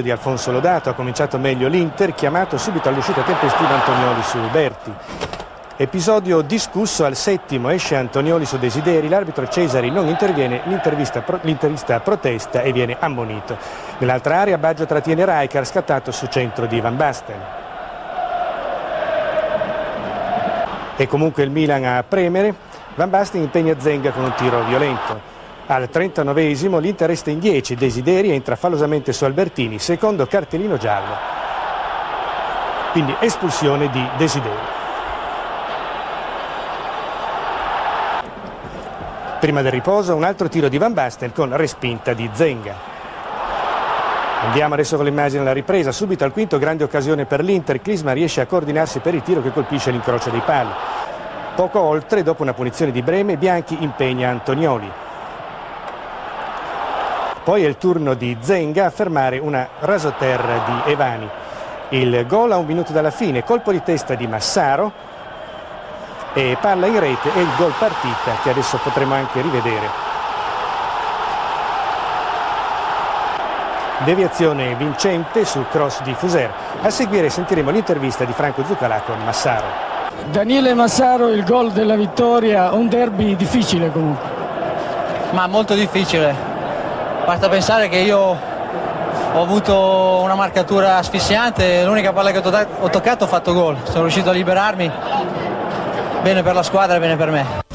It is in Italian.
di Alfonso Lodato ha cominciato meglio l'Inter, chiamato subito all'uscita tempestiva Antonioli su Berti. Episodio discusso al settimo, esce Antonioli su Desideri, l'arbitro Cesari non interviene, l'intervista protesta e viene ammonito. Nell'altra area Baggio trattiene Rijkaard scattato su centro di Van Basten. E comunque il Milan a premere, Van Basten impegna Zenga con un tiro violento. Al 39esimo l'Inter resta in 10, Desideri entra fallosamente su Albertini, secondo cartellino giallo. Quindi espulsione di Desideri. Prima del riposo un altro tiro di Van Basten con respinta di Zenga. Andiamo adesso con l'immagine alla ripresa, subito al quinto grande occasione per l'Inter, Clisma riesce a coordinarsi per il tiro che colpisce l'incrocio dei pali. Poco oltre, dopo una punizione di Breme, Bianchi impegna Antonioli. Poi è il turno di Zenga a fermare una rasoterra di Evani. Il gol a un minuto dalla fine, colpo di testa di Massaro, e palla in rete e il gol partita che adesso potremo anche rivedere. Deviazione vincente sul cross di Fuser. A seguire sentiremo l'intervista di Franco Zucalà con Massaro. Daniele Massaro, il gol della vittoria, un derby difficile comunque. Ma molto difficile. Basta pensare che io ho avuto una marcatura asfissiante, l'unica palla che ho toccato ho fatto gol. Sono riuscito a liberarmi bene per la squadra e bene per me.